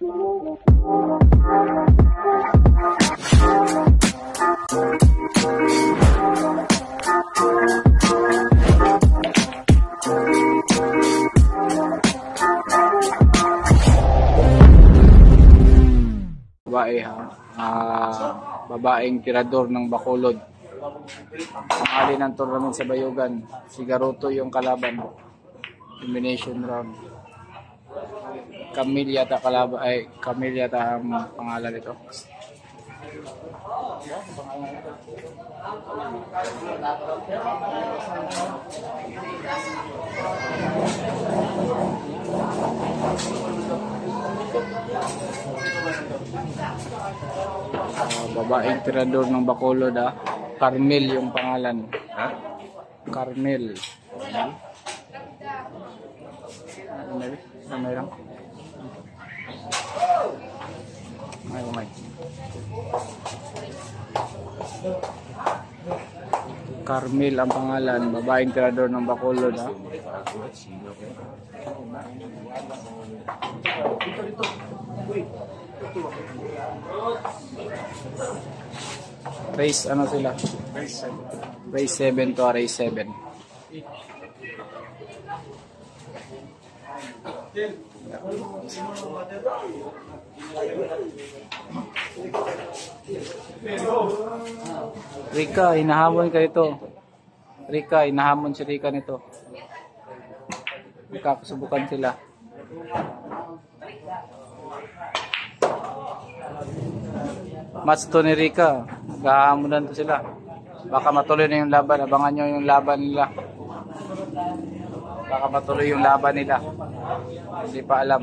babae ha. Ah, babaeng tirador ng Bacolod. Pangali ng tournament sa Bayugan. Si Garuto yung kalaban. Elimination round. Camille yata kalaban ay Camille yata ang pangalan nito. Ah, babaeng tirador ng Bacolod ah. Carmel yung pangalan. Ha? Carmel. Ano? Ano na lang? Ay, umay. Carmel ang pangalan, babaeng tirador ng Bacolod ha. Race ano sila? Race 7 to race 7. Rika, hinahamon ka ito. Rika, hinahamon si Rika nito. Magkakasubukan sila. Match to ni Rika. Gahamonan to sila. Baka matuloy na yung laban. Abangan nyo yung laban nila. Baka matuloy yung laban nila. Hindi pa alam.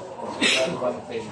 one thing.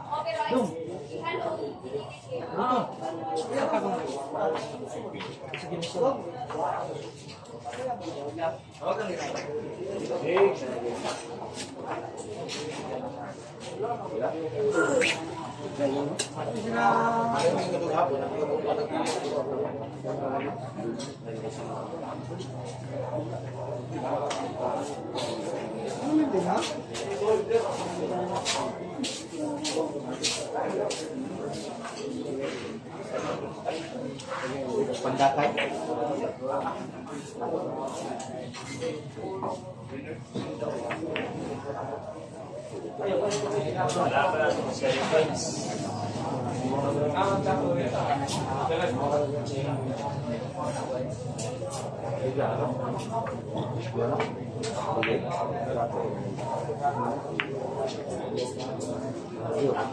형. 아, 시작하고. 지금 있어. 하면 되나? Tatanggal ko yun 哎，老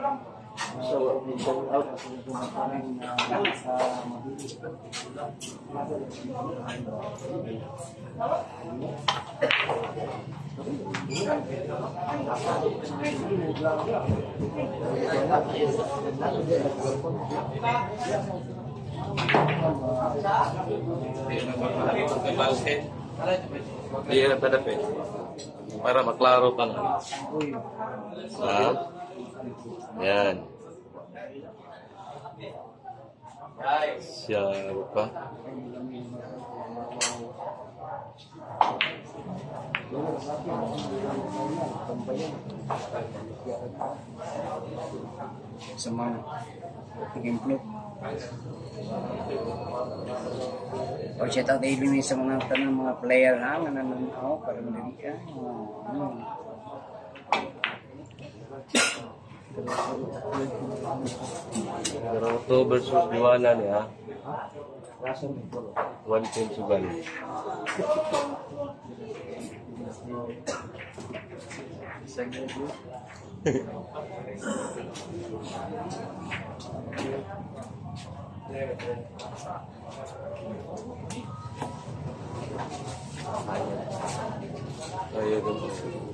板。Hindi yan tadapin. Para maklaro ka na. Ha? Yan. Siapa? sa mga tingin O shout out daily may sa mga tanang mga player ha, nga nanonood para madali ka. Ano. Naruto versus Liwana niya. One point sugal.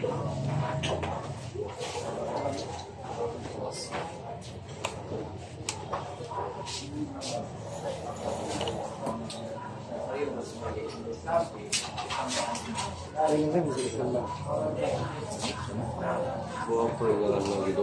Ayun. Buang peringatan lagi itu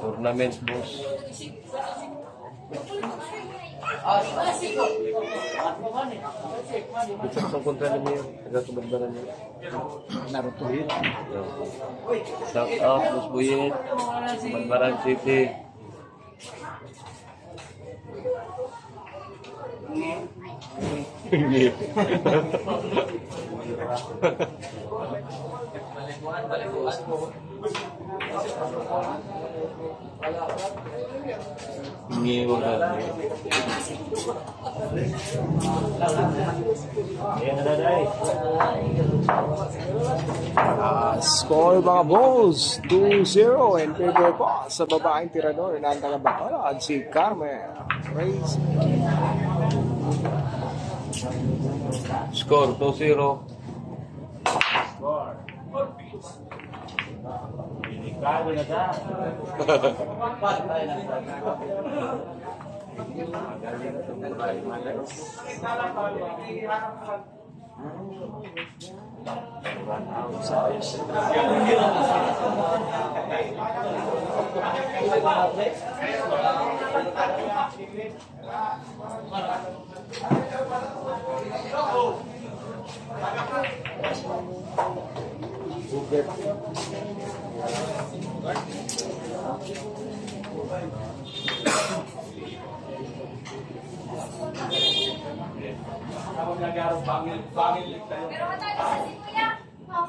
Tournament boss. Bisa sa kontra niya. Taga kabarbaran niya. Naruto. Shout out, Boss Buyet. Kabarbaran City. Ngiwa ka. Ayan na na Ah, score mga boss, 2-0 in favor po sa babaeng tirador ng taga Bacolod, si Carmen Reyes. Score 2-0. Delikado na Pero tayo sa si Kuya. Oh.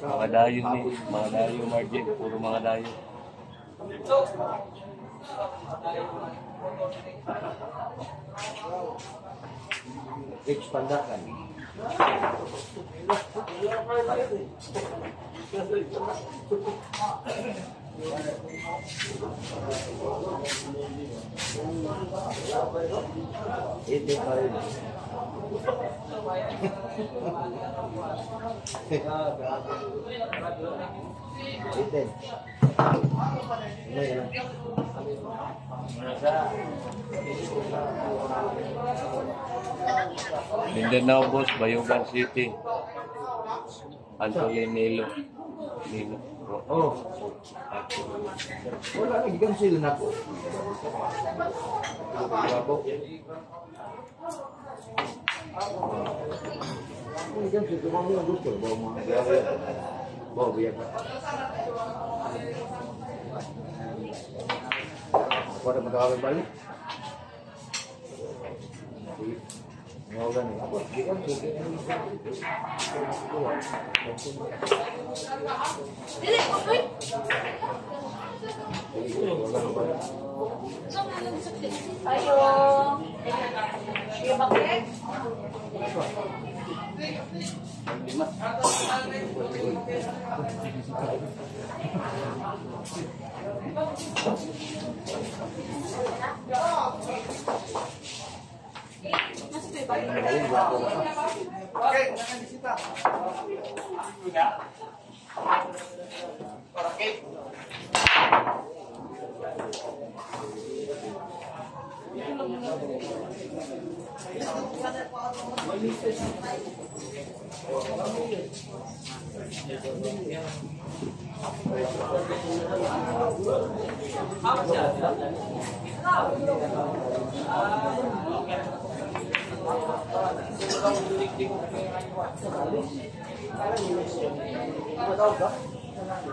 Mga layo ni, mga layo Margin, puro mga layo. Rich Pandakan. Thank you. Dayo. Mindanao Boss, Bayugan City. Antolin Nilo. Nilo. Oh. Wala lagi kan sila na ko. Bravo. Ini kan situ kami yang gusto bawa mga gawe. Bawa biya ka. Pada Ayo. Ayo pakai. Thank you. Oke, jangan disita. Oke. Thank magawe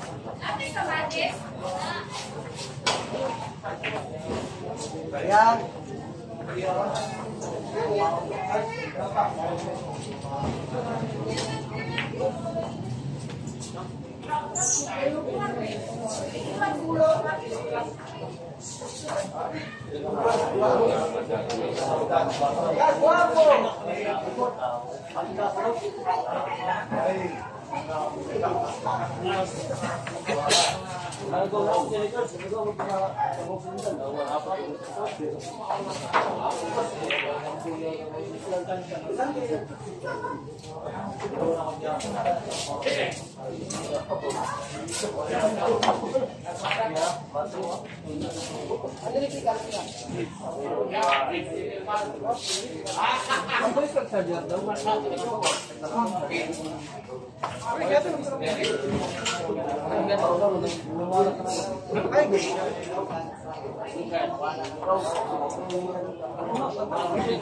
kan ni. Apa? Gracias. Kan situ. Dili,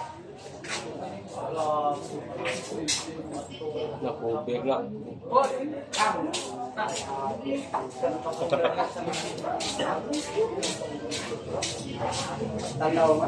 là phổ biến lắm lần đầu mà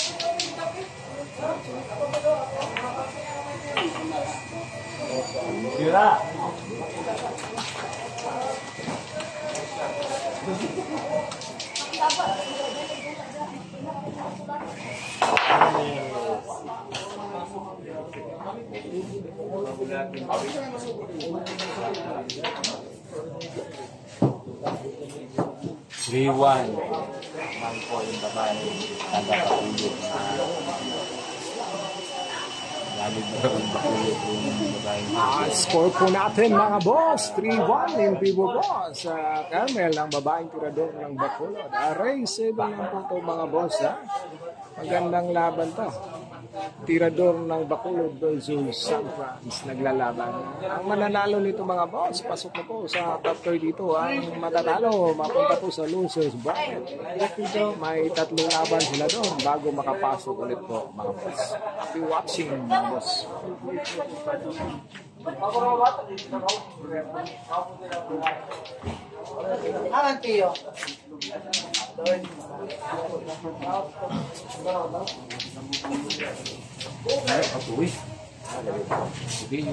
galing na yung bakulog yung babae. Ah, score po natin mga boss. 3-1 in Vivo Boss. Sa Carmel, ang babaeng tirador ng Bacolod. Aray, 7 lang po ito mga boss ha. Magandang laban to. Tirador ng Bacolod versus San Franz naglalaban. Ang mananalo nito mga boss, pasok na po sa top 3 dito. Ang matatalo, mapunta po sa losers bracket. May tatlong laban sila doon bago makapasok ulit po mga boss. Happy watching mga boss. 알았대요. 아, 또 왜? 아, 네.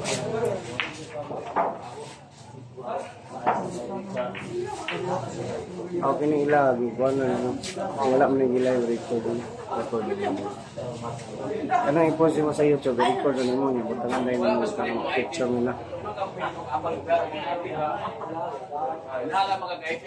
Okay na ilagi ko ano no. Wala man nang ilay record ni. Record ni mo. Ano i-post mo sa YouTube record ni mo ni butang ang dai mo sa mga picture mo na. Nala mga guys.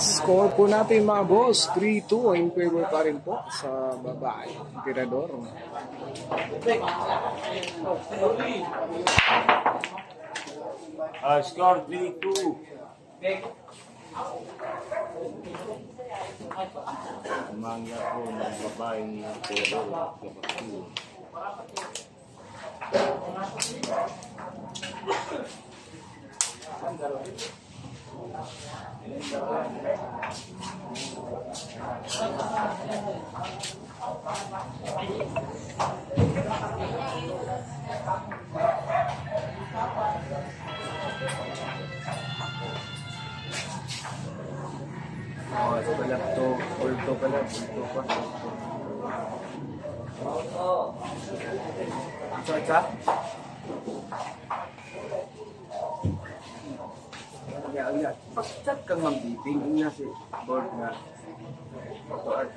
Score po natin mga boss, 3-2 in favor pa rin po sa babae. Tirador. Uh, score 3-2. Mangya ko ng babaeng Teodoro Kapatid. Oh, ito pala to. Ulto pala. Ito. Ya, ya. Pag-chat kang mambibing, yun nga si board na. Ito, art.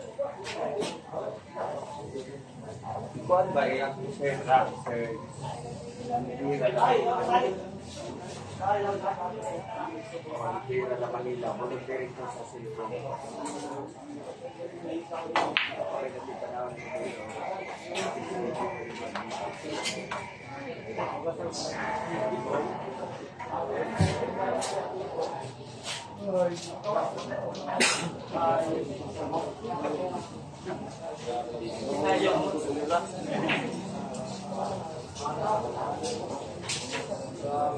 Ikuan ba yung sir na? Sir. Dito sa Manila, walang direkto sa Silicon. Ayaw mo tulad. 아,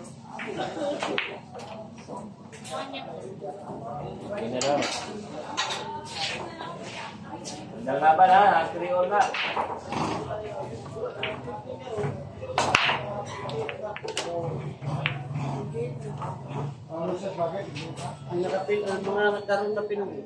Yun na lang. Ang laban ha, after all na. Ang nakapin, ang mga nagkaroon na pinong.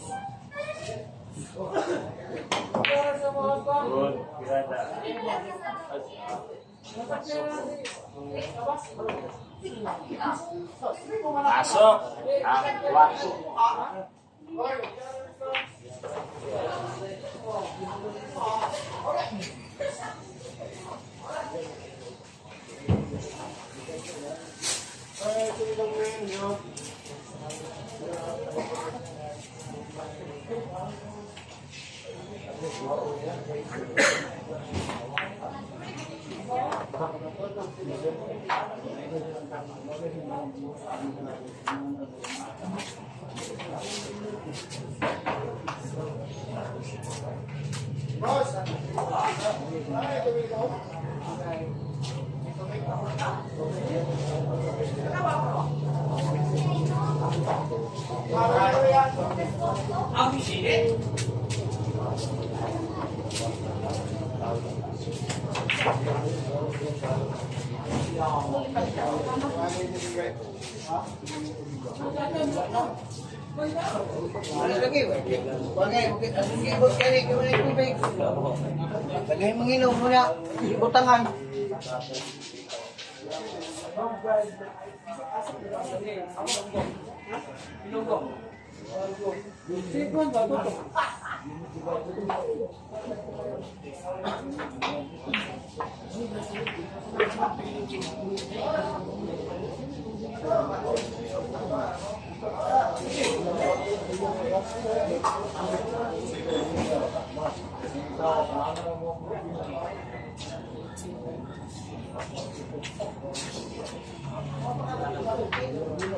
Good. Pirata. Pasok. Ang kwarto. Thank you. Apa sih? Ano lagi? Bagay, ang ibot ka rin, kaya rin tubig. Bagay, manginom muna. Ibutangan. Ibutangan. 실컷 먹어도 Thank you.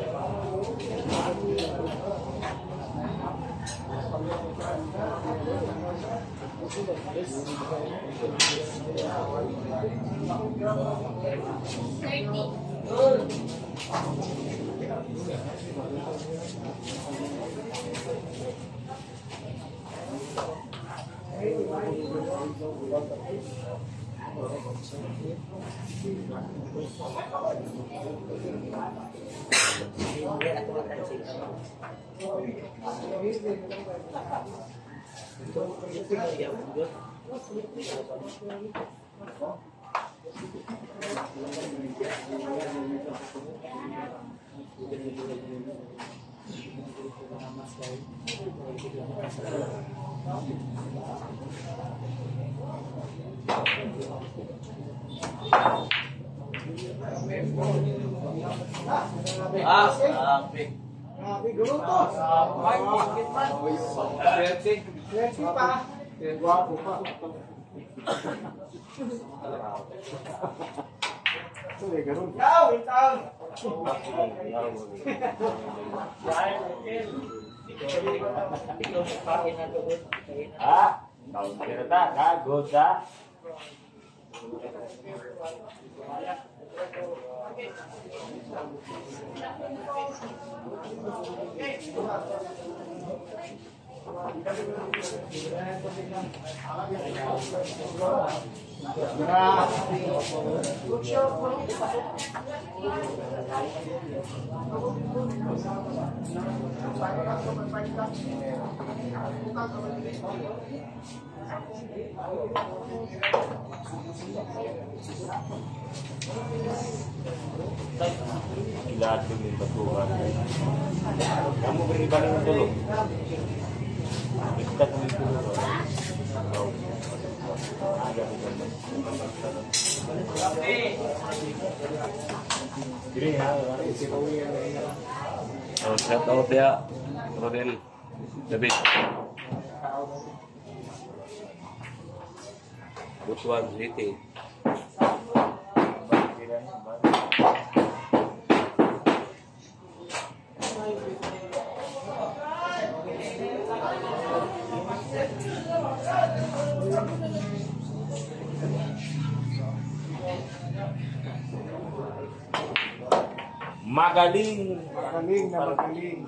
Gracias. Ah, ah, big. Grabe, gulo Let's go pa. Guwapo pa. Sorry, ganun. Ikaw, ikaw. Ha? Kau kira tak? Kagod tak? Okay. Gila, demi batuan. Kamu beribadah dulu. Oh, shout out ya, Rodel, David. Butuan City. Magaling. Magaling na magaling.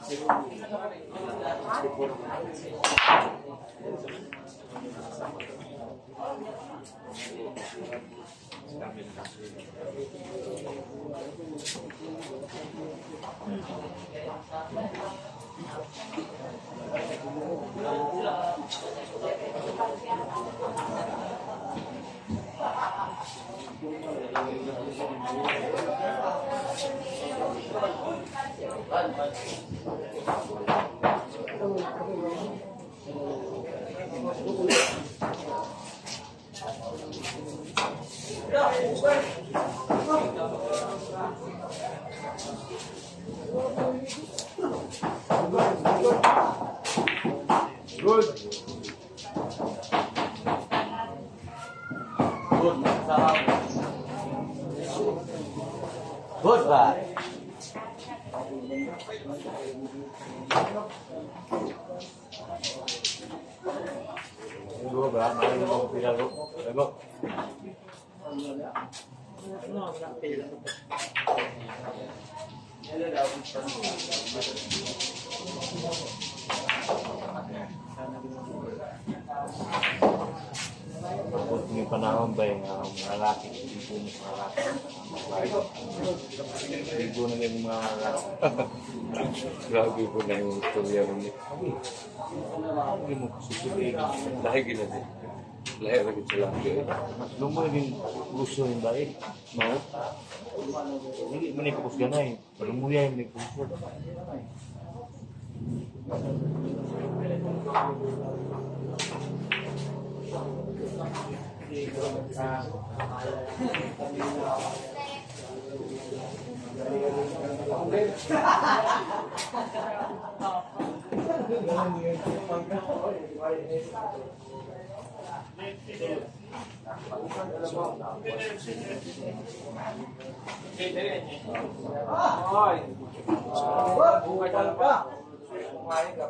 Good. Good. Good. Dua? Magaling mo pinalo. Ego. Tapos may panahon ba yung uh, mga lalaki, hindi po mga lalaki. Hindi po na yung mga lalaki. Grabe po na yung istorya mo niya. Hindi mo susuliin. Lahi gina din. Lahi lagi sa laki. Lumoy din gusto yung baik. Mau? Hindi man ikapos ganay. Palumuya yung không biết rồi ngoài thân cơ ngoài gặp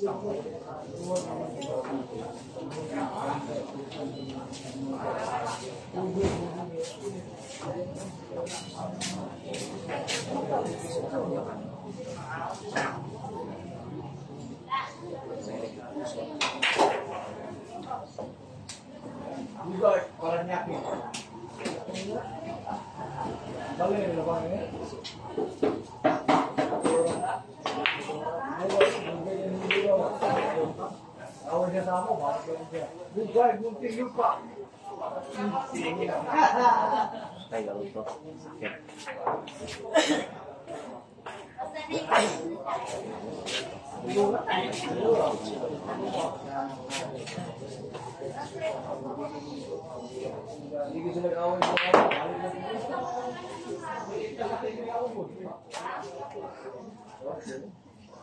Đúng rồi, còn là nhạc nhỉ? Đó lên là bằng ấy. 他木跑的东西，你再用电又挂。哎呀，老多。一个是那个奥运会，还有一个是那。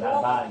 老板。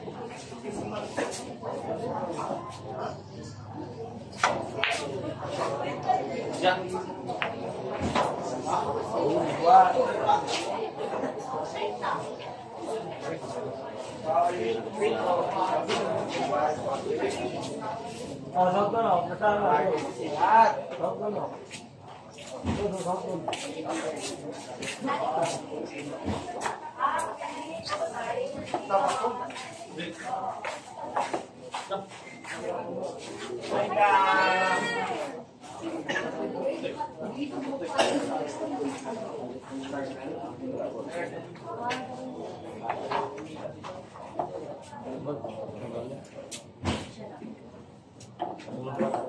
dạ quá Ờ, không có lộn, người ta là không có lộn. Không có lộn. 나갔어? 네. 자. 감사합니다.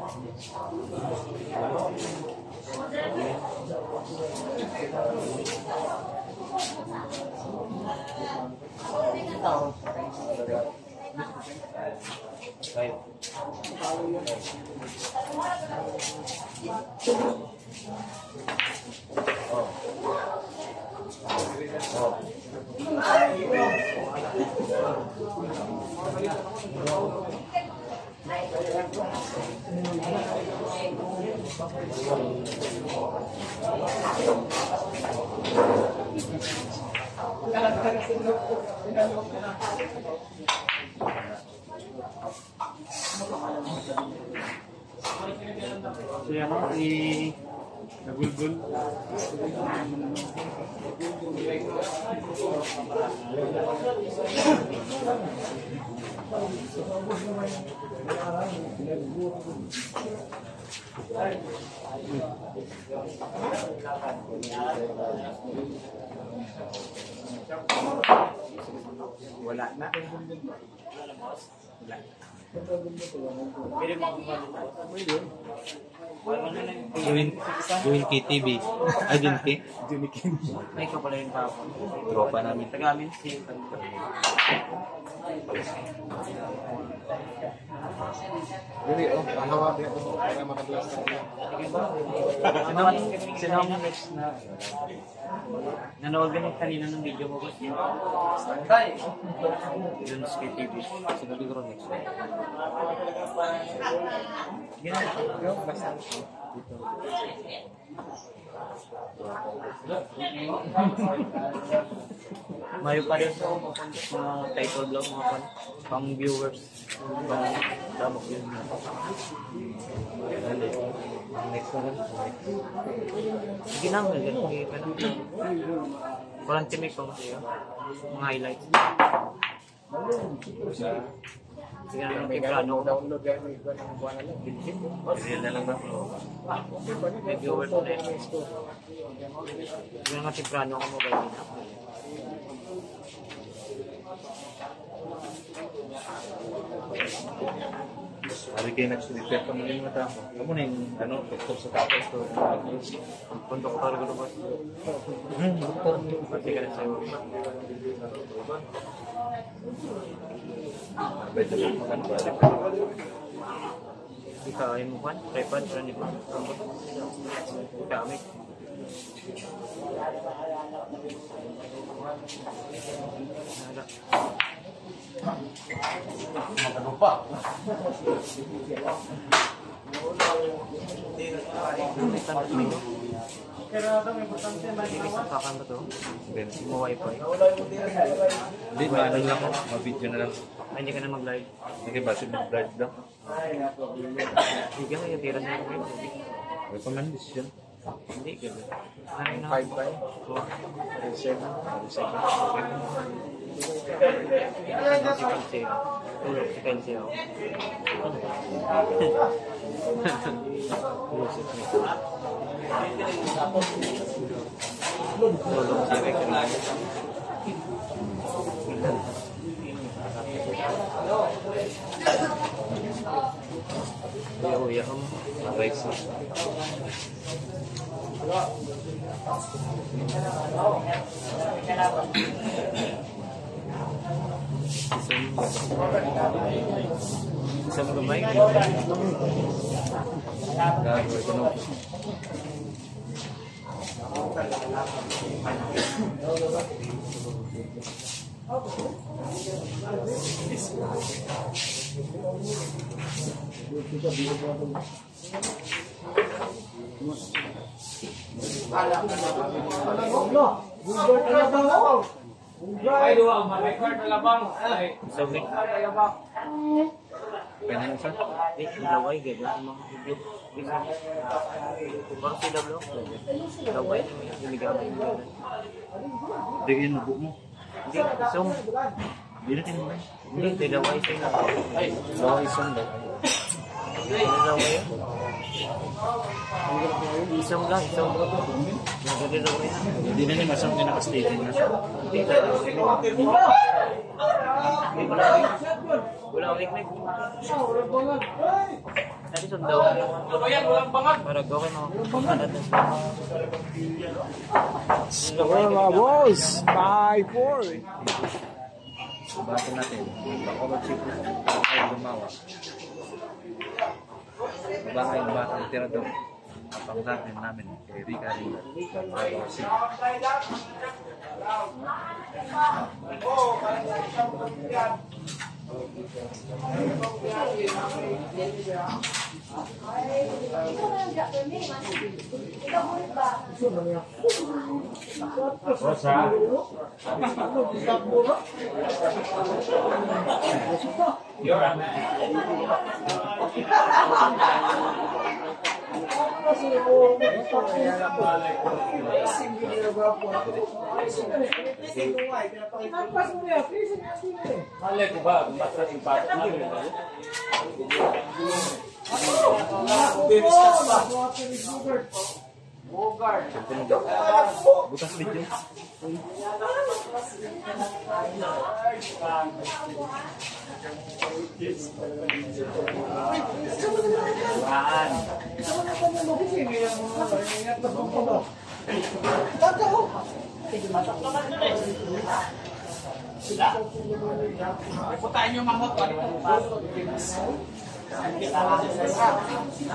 Guys. Gusto ah. Si ano, si Nagulgul. Wala na. Wala. Pwede mo kumakain. Pwede. Gawin, gawin KTV. Ay, din K. Ay, ikaw pala yung tao. Tropa namin. Taga-amin si Dili, oh. Panghawa din ako para makadulas na sila. Sino, sino ang next na nanood na kanina ng video mo boss? Yun sa TV. Sinabi ko rin next. Ganun. Basta. Mayo pa rin sa mga title blog, mga pan, pang viewers. Pang damok yun. Next na lang. Sige na, may ganun. Na. Mga highlights. Sinabi ng Pedrano. Download yan, may iba ng buwan na. Real lang ba? Medyo worth na yan. Sinabi ng Pedrano ako ba yun? Sabi kayo nagsulipet ka muna yung mata mo. Ano muna yung ano, doktor sa tapos to. Punta ko talaga lumabas. Hmm, doktor. Pati ka na sa'yo. Ayaw mo pan? Tripod, running pan. Dami. Nala. Magano pa? Sapakan ba to? Then, Mo wifi. hindi, maano lang, ma-video na lang. Ay, hindi ka na mag-live. Sige, base mag-vlog lang. Sige, kaya tira sa akin. May pamandis yun. Hindi, gano'n. Ano na? 5 by Oo. 37. Ano si Kelsey? Tulog si Kelsey ako. Tulog si Yaw, yaw. Aray sa. Ay, doang. Mag-record na labang. Ay, so, may... Ay, labang. Pwede na sa... Eh, Parang sila bro. Ikaw ba yun? Lumigabay mo yun. Hindi yun, nabu mo. Hindi, isong. Hindi na tinamay. Hindi, dalawa isong na. Ay, isong daw. Dalawa yun. Isang lang, isang Hindi na niya masang na nakastating na siya. Hindi na. Wala akong liklik. Dati sundaw. Para go kayo mga Okay mga boys, 5-4. Bato natin. Bako mag-chip na. Bako gumawa. Baka yung tira doon. Natin namin kay Rica Rin. Bacolod City. Malay ko ba, basta yung bata na rin. Bogart. Butas video. Putain yung mamot.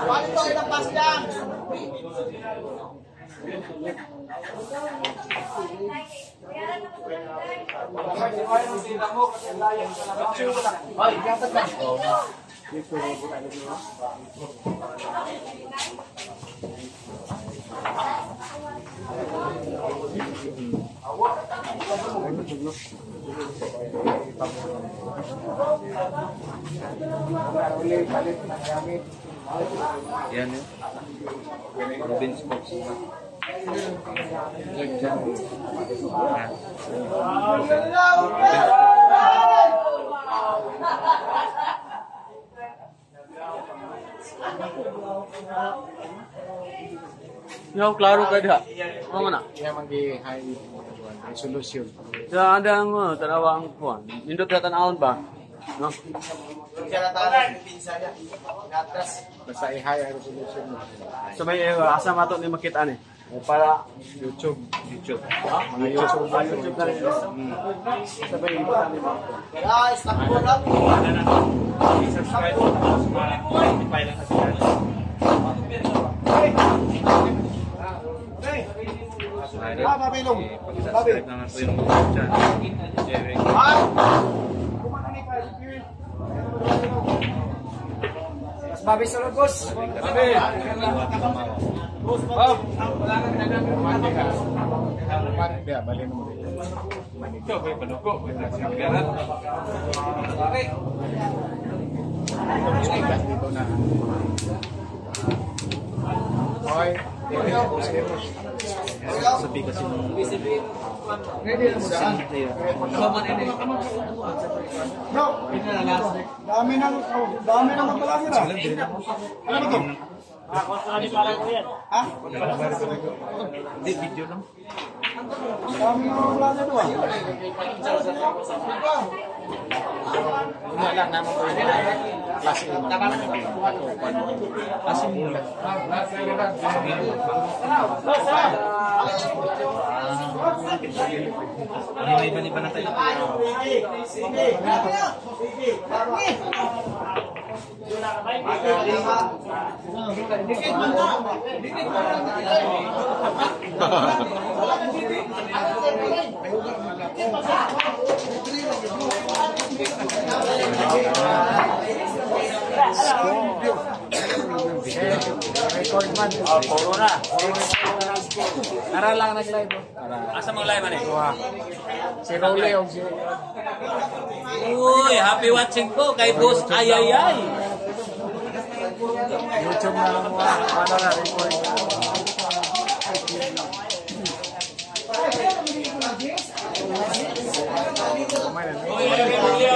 Paano to ilabas yan? Yan yun. Robin Sports. Yo, klaro ka diha. Mo na. Kaya magi high resolution. Sa ada ang tanawa ang kuan. Nindot na tanawon ba? No? Basta i-high resolution mo. So may eh, asa mato ni makita ni. O para YouTube. YouTube. Ha? Mga YouTube na YouTube na rin. Hmm. Sabay yung mga nila. Guys, stop ko lang. Ano na to? Subscribe ko. Tapos ma-notify lang sa channel. Okay. Okay. Ah, Babilong. Babilong. Pag-subscribe na nga po yung YouTube channel. Ah! Babi sulod, boss. Ya, balik mo dito. Ito, may panuko. May nasigaran. Ikas dito na. Okay. Ba ito? Ha? Hindi, video lang. Ah. Wala lang naman ko yun. Klase yun. Kasi mo lang. Ano may iba-iba na tayo? Record man. Oh, puro na. Tara lang oh. Eh? Rolly o si... Uy, happy watching po kay Boss Ayayay. YouTube na lang mo. Paano na record?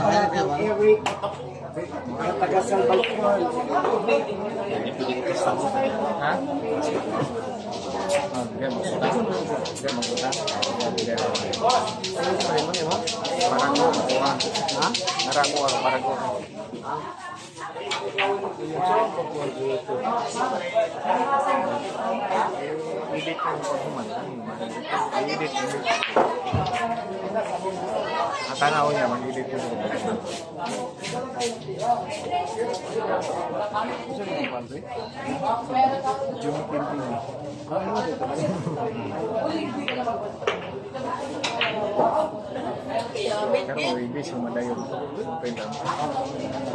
Bayad na lang. Eric. Mga taga Salvador. Ha? Ah, dia magpunta. Dia magpunta. Dia. Ano sa mo Edit ang paghumantan. Edit mo. Akala ko niya, mag-edit mo. Gusto niyo ang pantry? Jum Kimping. Ah, ano dito? Pero kung hindi, sumadayo mo. Pwede mo.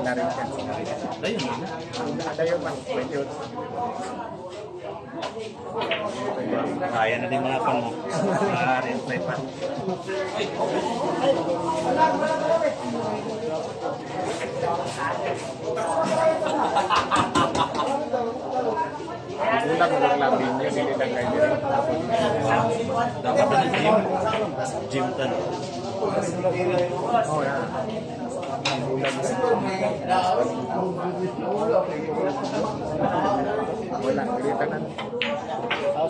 Narin ka. Dayo mo na. Dayo man. Pwede mo. Kaya na din mga pan mo. Maaari, play pa. Punta ko lang labi niyo, hindi lang kayo. Dapat na gym. Gym tanong. Oh, yan. Ulang Wala. Kita na. Oh,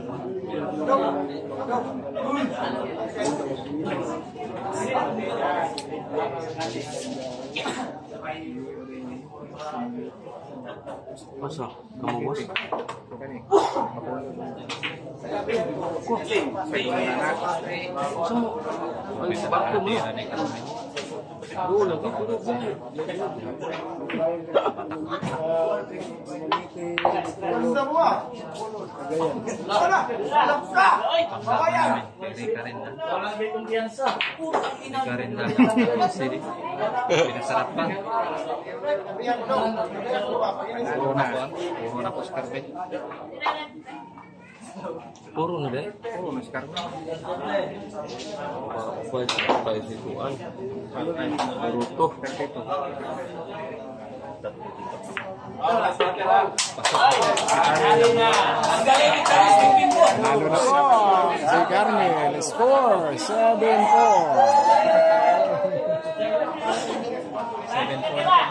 Masa? Kamu bos? Kani. Semua. Ay, bakit mo? Hindi ka rin na. Hindi ka rin na. Sili. Pinasarap pa. Puro na po. ah. Karbe. Pwede sa tayo si Tuan. Ruto. Lalo na po. Si Carmel. Score. 7-4. Seven point.